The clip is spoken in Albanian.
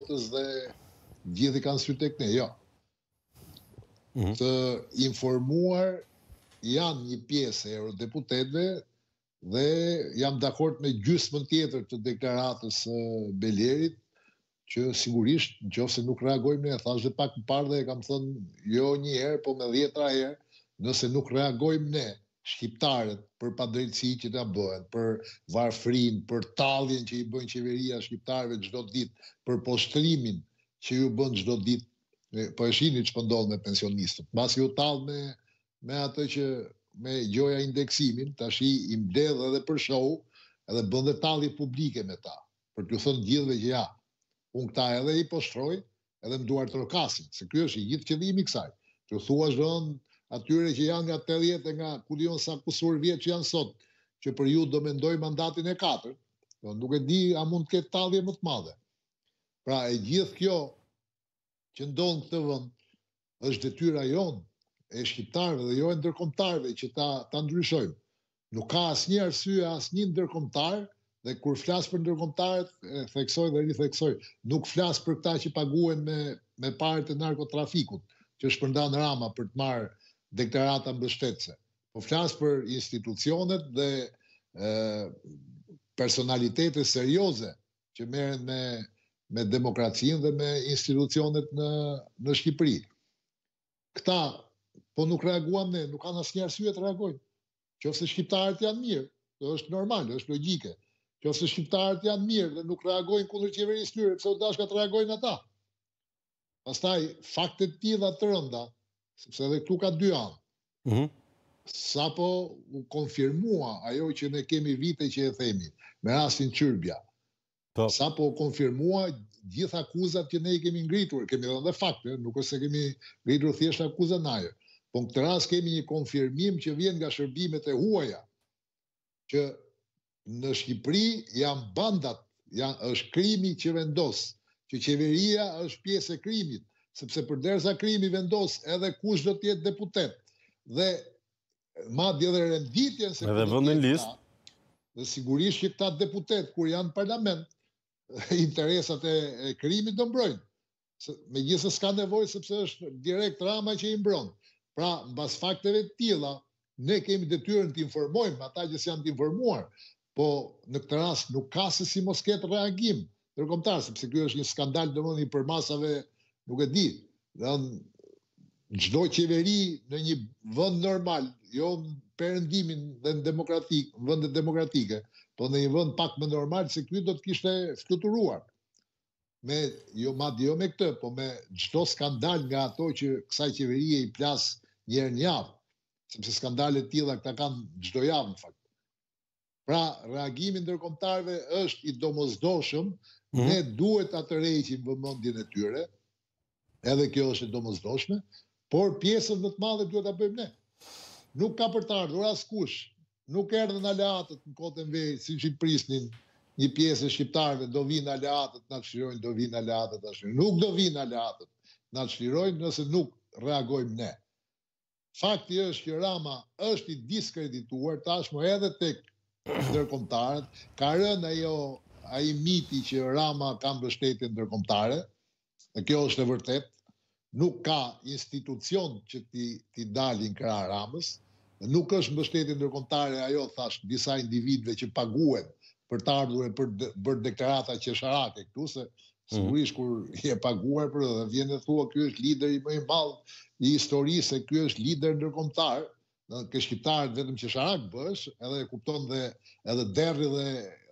botës dhe gjithë i kanë sytë tek ne, jo. Mhm. Të informuar janë një pjesë e eurodeputetëve dhe jam dakord me gjysmën tjetër të deklaratës së Belerit që sigurisht nëse nuk reagojmë ne thashë dhe pak më parë dhe e kam thënë jo një herë po me dhjetëra herë nëse nuk reagojmë ne shqiptarët për padrejtësitë që na bëhen, për varfërinë, për talljen që i bën qeveria shqiptarëve çdo ditë, për poshtrimin që ju bën çdo ditë, po e shihni ç'po ndodh me pensionistët. Mbasi u tall me me ato, që me gjoja indeksimin, tash i mbledh edhe për show, edhe bën dhe tallje publike me ta, për t'ju thënë të gjithëve që ja, unë këta edhe i poshtroj, edhe më duartrokasin, se ky është i gjithë qëllimi i kësaj, t'u thuash atyre që janë nga 80 e nga ku di unë sa kusur vjet që janë sot, që për ju do mendoj mandatin e 4, do po, nuk e di a mund të ketë tallje më të madhe. Pra e gjithë kjo që ndodh në këtë vend, është detyra jonë e shqiptarëve dhe jo e ndërkombëtarëve që ta ta ndryshojmë. Nuk ka asnjë arsye asnjë ndërkombëtar dhe kur flas për ndërkombëtarët e theksoj dhe ritheksoj, nuk flas për këta që paguhen me me paret e narkotrafikut, që shpërndan Rama për të marrë deklarata mbështetëse. Po flas për institucionet dhe ë personalitete serioze që merren me, me demokracinë dhe me institucionet në, në Shqipëri. Këta, po nuk reaguam ne, nuk kanë asnjë arsye të reagojnë. Qoftë se shqiptarët janë mirë, dhe është normale, është logjike. Qoftë se shqiptarët janë mirë dhe nuk reagojnë kundër qeverisë tyre, pse u dashka të reagojnë ata. Pastaj, fakte të tilla të rënda, sepse edhe këtu ka dy anë. Mm -hmm. Sapo u konfirmua ajo që ne kemi vite që e themi, me rastin Qyrbja. Po. Sapo u konfirmua gjithë akuzat që ne i kemi ngritur, kemi dhënë dhe fakte, nuk është se kemi ngritur thjesht akuza në ajër. Po në këtë rast kemi një konfirmim që vjen nga shërbimet e huaja, që në Shqipëri janë bandat, janë, është krimi që vendos, që qeveria është pjesë e krimit, sepse përderisa krimi vendos edhe kush do të jetë deputet dhe madje edhe renditjen se edhe vendin në listë. Dhe sigurisht që këta deputetë kur janë në parlament, interesat e, e krimit do mbrojnë. megjithëse s'ka nevojë sepse është direkt Rama që i mbron. Pra, mbas fakteve të tilla, ne kemi detyrën të informojmë, ata që s'janë të informuar, po në këtë rast nuk ka se si mos ketë reagim ndërkombëtar, sepse kjo është një skandal domethënë i përmasave nuk e di. Dhe në çdo qeveri në një vend normal, jo në perëndimin dhe në demokratik, vendet demokratike, po në një vend pak më normal se ky do të kishte fluturuar. me, jo madje jo me këtë, po me çdo skandal nga ato që kësaj qeverie i plas një herë në javë, sepse skandale të tilla këta kanë çdo javë në fakt. Pra, reagimi i ndërkombëtarëve është i domosdoshëm, mhm. ne duhet ta tërheqim vëmendjen e tyre, Edhe kjo është e domosdoshme, por pjesën më të madhe duhet ta bëjmë ne. Nuk ka për të ardhur askush. Nuk erdhën aleatët në kohë të Enverit, siç i prisnin një pjesë e shqiptarëve, do vijnë aleatët, të na çlirojnë, do vijnë aleatët, të na çlirojnë. Nuk do vijnë aleatët të na çlirojnë nëse nuk reagojmë ne. Fakti është që Rama është i diskredituar tashmë edhe tek ndërkombëtarët. Ka rënë ajo ai miti që Rama ka mbështetje ndërkombëtare. Dhe kjo është e vërtetë. Nuk ka institucion që t'i, t'i dalin krah Ramës. Nuk është mbështetje ndërkombëtare ajo thashë disa individëve që paguhen për të ardhur e për të bërë deklarata qesharake këtu, se mm. sigurisht kur je paguar për dhe vjen dhe thua ky është lideri më i madh i historisë, se ky është lider ndërkombëtar, dhe te shqiptarët vetëm qesharak bëhesh, edhe e kupton dhe edhe derri dhe,